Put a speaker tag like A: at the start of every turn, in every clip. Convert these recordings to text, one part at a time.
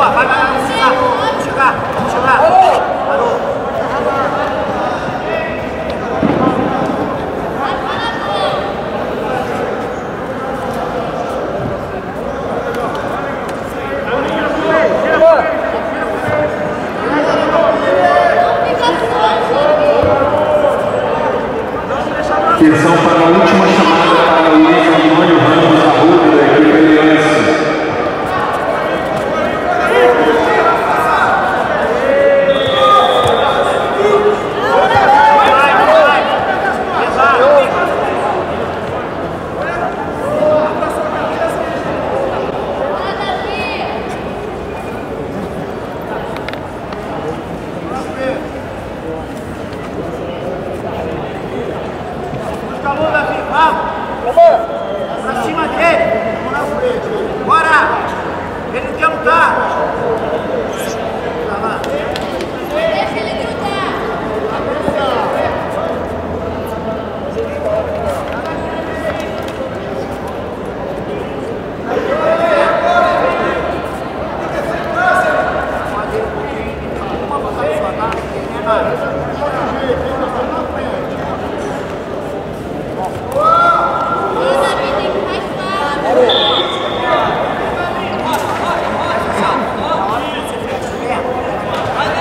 A: Boa, vai, vai, vai, vai, vai, chegar, chegar. Parou.
B: Atenção para a última chamada para o Luiz Antônio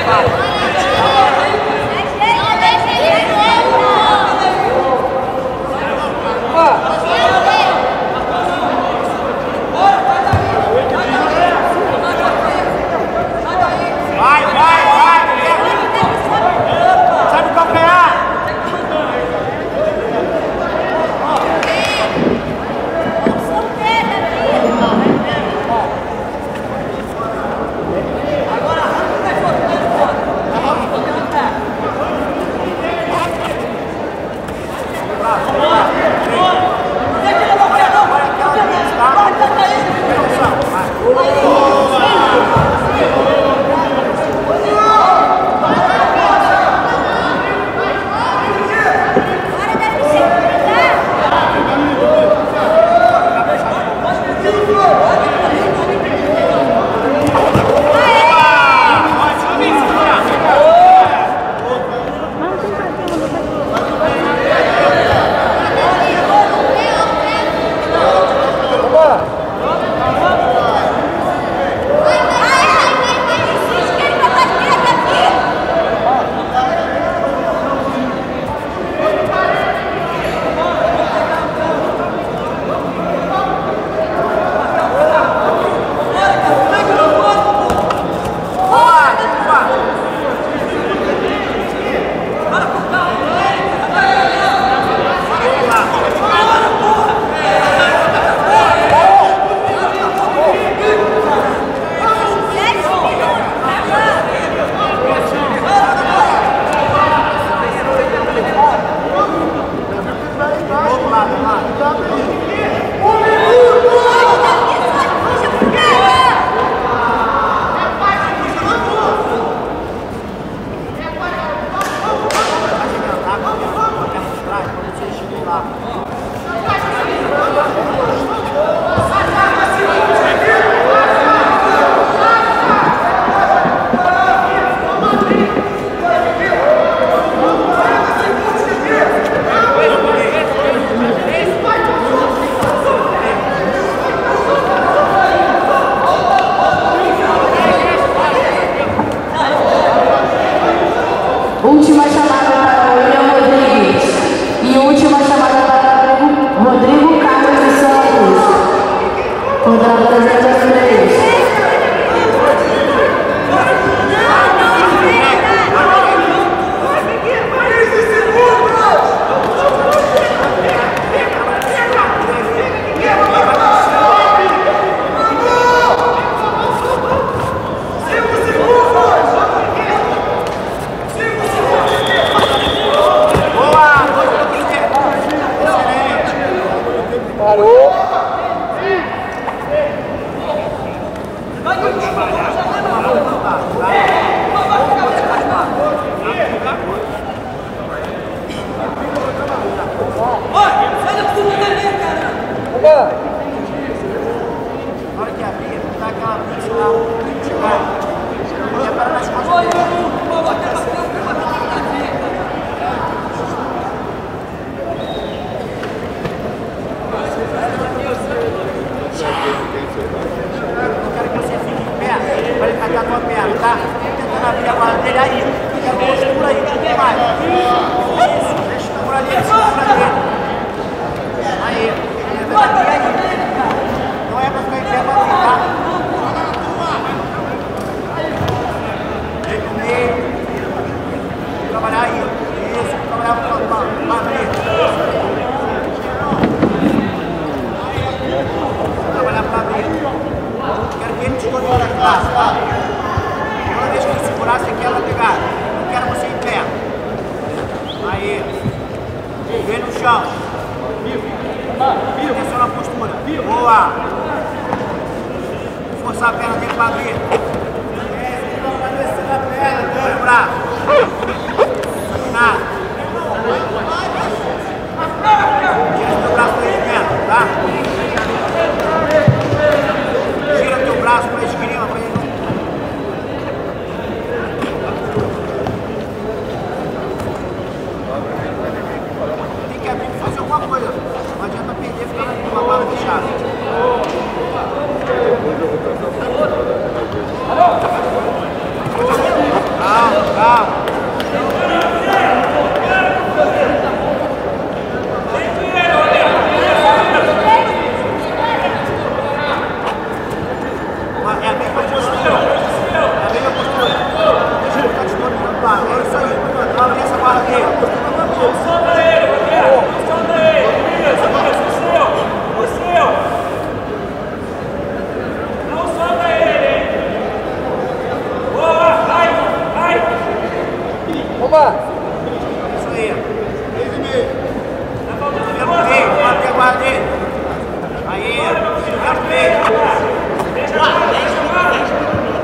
A: 爸爸。Gracias.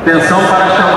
A: Atenção
B: para a